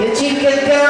Eu te quero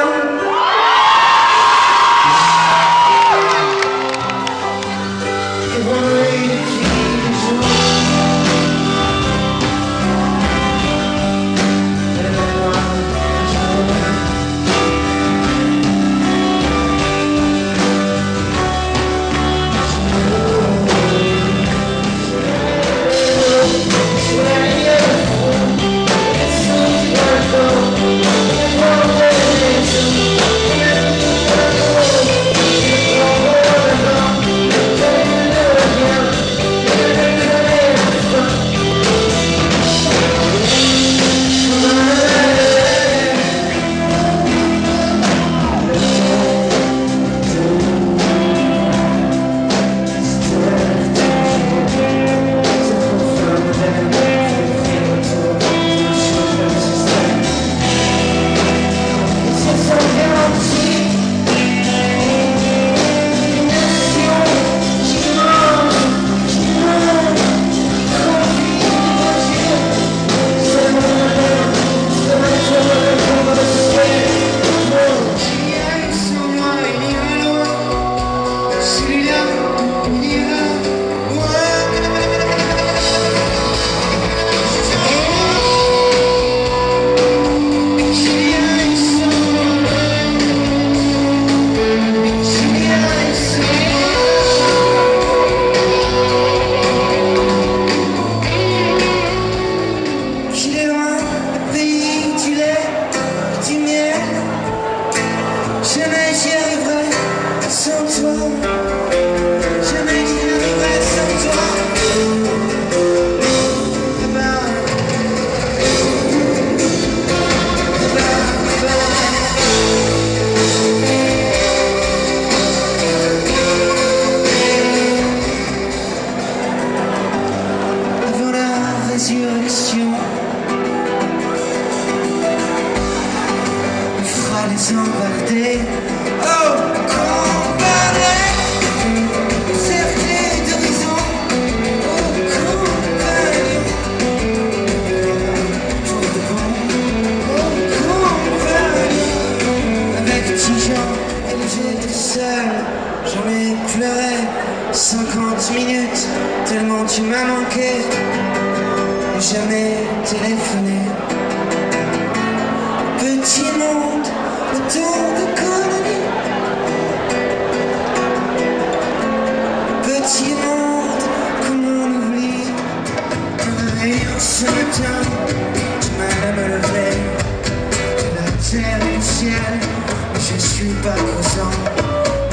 50 minutes. Tellement tu m'as manqué. Et jamais téléphoné. Petit monde, autour de colonie. Petit monde, comment on oublie rayon ce matin, du mal à me lever. La terre et le ciel, je suis pas croissant.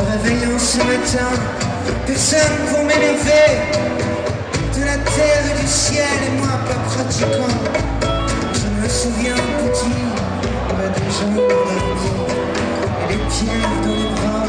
En réveillant ce matin, personne pour m'élever. De la terre et du ciel, et moi pas pratiquant. Je me souviens petit, des gens dans et les pierres dans les bras.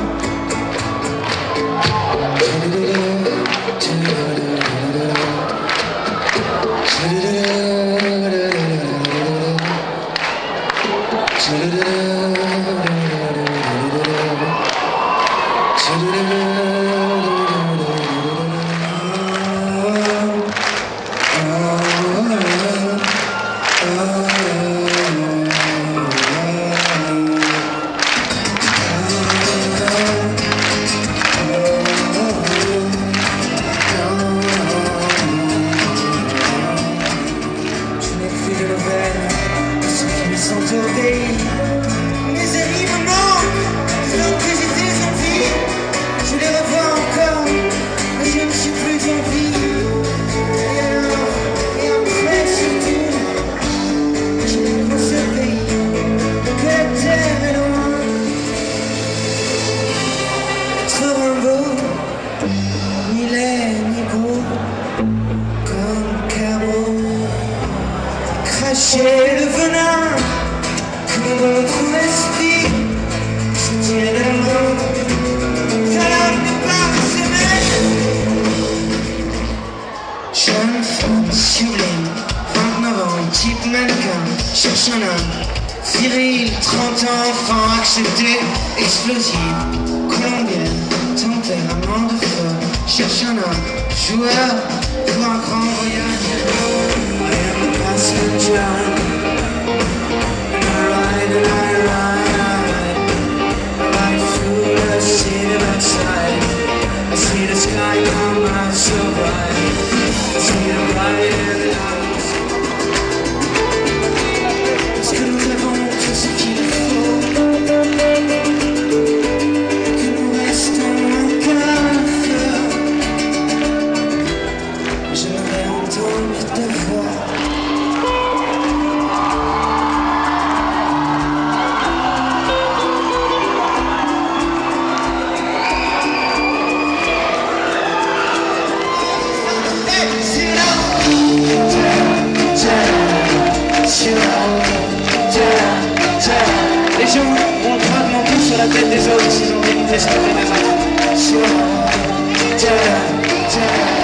Cracher le venin que votre esprit se tient la main. Jeune femme sublime 29 ans, type mannequin cherche un homme viril, 30 ans, enfant accepté explosive colombienne, tempérament de feu cherche un homme joueur pour un grand voyage Attention, John. Gens ont le train de sur la tête des autres s'ils ont sur la tête des autres. Tiens.